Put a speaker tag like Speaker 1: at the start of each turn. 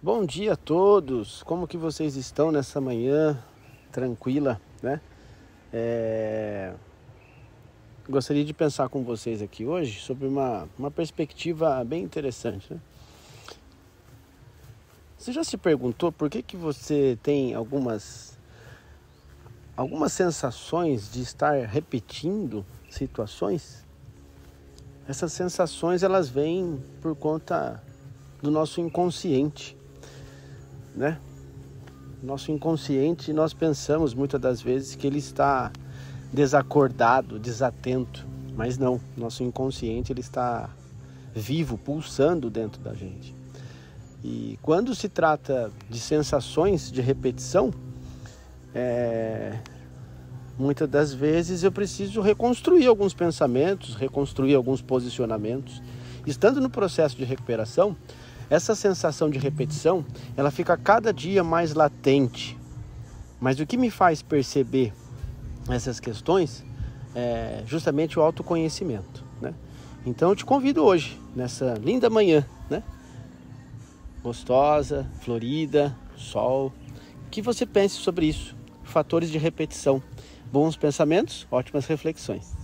Speaker 1: Bom dia a todos. Como que vocês estão nessa manhã tranquila, né? É... Gostaria de pensar com vocês aqui hoje sobre uma, uma perspectiva bem interessante, né? Você já se perguntou por que que você tem algumas algumas sensações de estar repetindo situações? Essas sensações elas vêm por conta do nosso inconsciente né? Nosso inconsciente, nós pensamos muitas das vezes que ele está desacordado, desatento, mas não. Nosso inconsciente ele está vivo, pulsando dentro da gente. E quando se trata de sensações de repetição, é, muitas das vezes eu preciso reconstruir alguns pensamentos, reconstruir alguns posicionamentos. Estando no processo de recuperação, essa sensação de repetição, ela fica cada dia mais latente. Mas o que me faz perceber essas questões é justamente o autoconhecimento, né? Então eu te convido hoje, nessa linda manhã, né? Gostosa, florida, sol, que você pense sobre isso. Fatores de repetição. Bons pensamentos, ótimas reflexões.